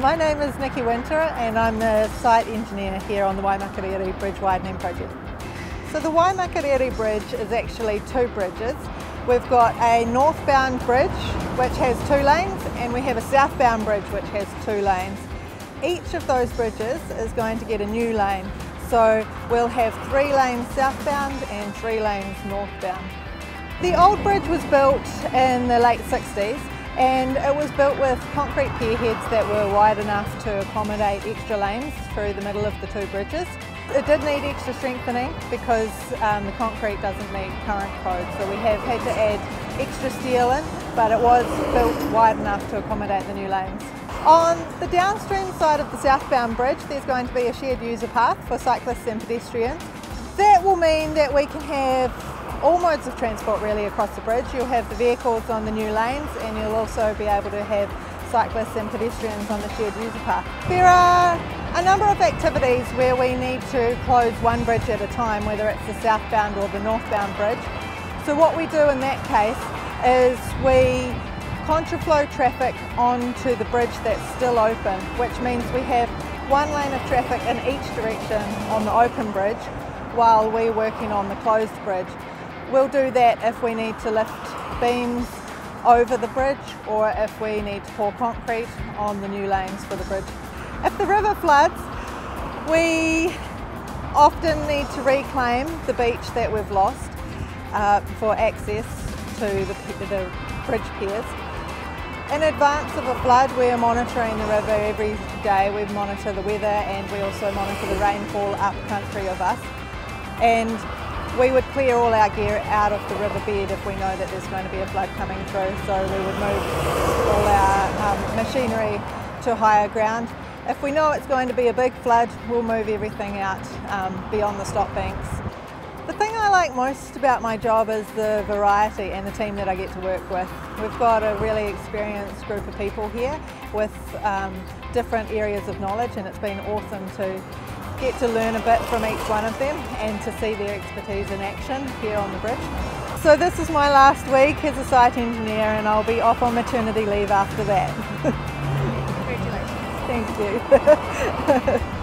My name is Nickie Winter and I'm the site engineer here on the Waimakariri Bridge Widening Project. So the Waimakariri Bridge is actually two bridges. We've got a northbound bridge which has two lanes and we have a southbound bridge which has two lanes. Each of those bridges is going to get a new lane. So we'll have three lanes southbound and three lanes northbound. The old bridge was built in the late 60s and it was built with concrete pier heads that were wide enough to accommodate extra lanes through the middle of the two bridges. It did need extra strengthening because um, the concrete doesn't meet current code so we have had to add extra steel in but it was built wide enough to accommodate the new lanes. On the downstream side of the southbound bridge there's going to be a shared user path for cyclists and pedestrians. That will mean that we can have all modes of transport really across the bridge. You'll have the vehicles on the new lanes and you'll also be able to have cyclists and pedestrians on the shared user path. There are a number of activities where we need to close one bridge at a time, whether it's the southbound or the northbound bridge. So what we do in that case is we contraflow traffic onto the bridge that's still open, which means we have one lane of traffic in each direction on the open bridge while we're working on the closed bridge. We'll do that if we need to lift beams over the bridge or if we need to pour concrete on the new lanes for the bridge. If the river floods, we often need to reclaim the beach that we've lost uh, for access to the, the bridge piers. In advance of a flood, we are monitoring the river every day. We monitor the weather and we also monitor the rainfall up country of us. And we would clear all our gear out of the riverbed if we know that there's going to be a flood coming through. So we would move all our um, machinery to higher ground. If we know it's going to be a big flood, we'll move everything out um, beyond the stop banks. The thing I like most about my job is the variety and the team that I get to work with. We've got a really experienced group of people here with um, different areas of knowledge and it's been awesome to get to learn a bit from each one of them and to see their expertise in action here on the bridge. So this is my last week as a site engineer and I'll be off on maternity leave after that. Congratulations. Thank you.